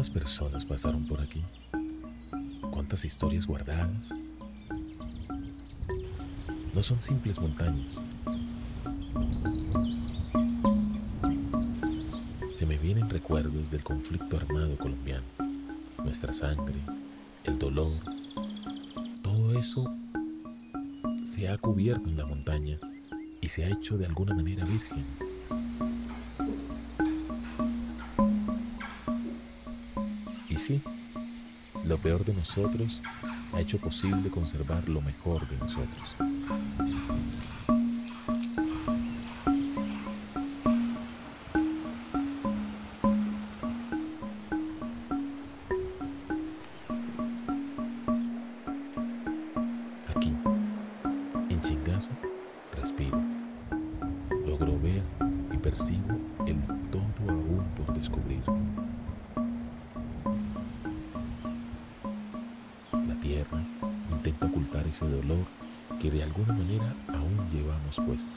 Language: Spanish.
¿Cuántas personas pasaron por aquí? ¿Cuántas historias guardadas? No son simples montañas. Se me vienen recuerdos del conflicto armado colombiano, nuestra sangre, el dolor, todo eso se ha cubierto en la montaña y se ha hecho de alguna manera virgen. Sí, lo peor de nosotros ha hecho posible conservar lo mejor de nosotros. Aquí, en Chingaza, respiro. Logro ver y percibo el todo aún por descubrir. Intenta ocultar ese dolor que de alguna manera aún llevamos puesto.